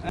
Yeah,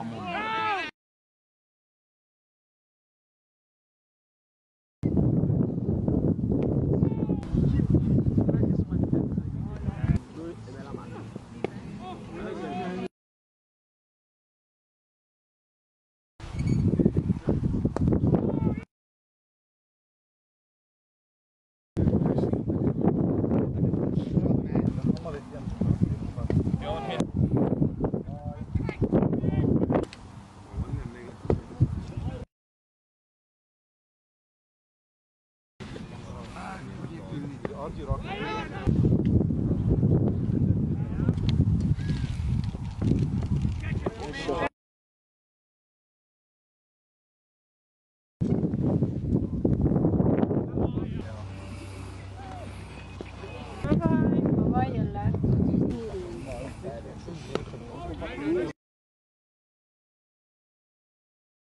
someone. ارجي راكب Bye-bye. Bye-bye,